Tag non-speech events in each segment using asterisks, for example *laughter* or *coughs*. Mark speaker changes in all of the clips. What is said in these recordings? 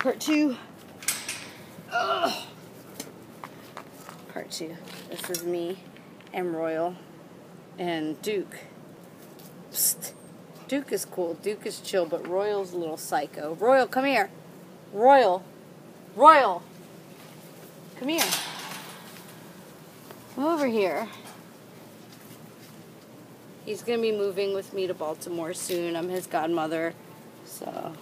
Speaker 1: Part two. Ugh. Part two. This is me and Royal and Duke. Psst. Duke is cool. Duke is chill, but Royal's a little psycho. Royal, come here. Royal. Royal. Come here. Come over here. He's going to be moving with me to Baltimore soon. I'm his godmother. So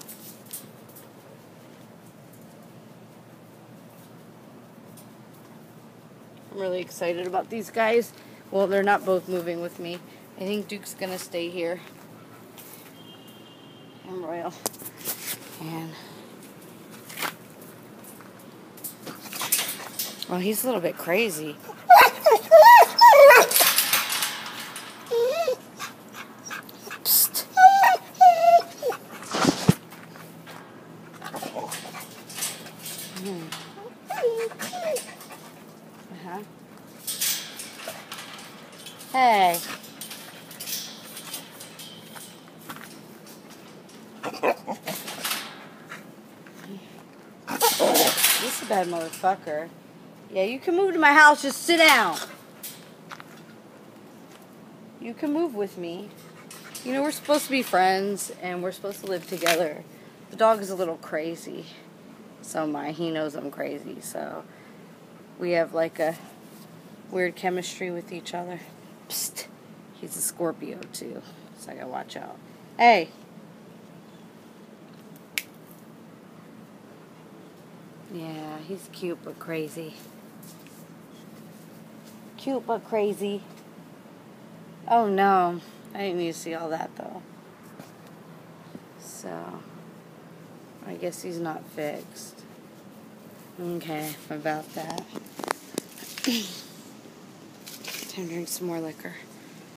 Speaker 1: I'm really excited about these guys. Well, they're not both moving with me. I think Duke's gonna stay here. I'm Royal. And well, he's a little bit crazy. Psst. Hmm. Uh-huh. Hey. He's a bad motherfucker. Yeah, you can move to my house, just sit down. You can move with me. You know, we're supposed to be friends and we're supposed to live together. The dog is a little crazy. So my he knows I'm crazy, so we have like a weird chemistry with each other. Psst. He's a Scorpio too, so I gotta watch out. Hey. Yeah, he's cute but crazy. Cute but crazy. Oh no, I didn't need to see all that though. So, I guess he's not fixed. Okay, about that. *coughs* Time to drink some more liquor.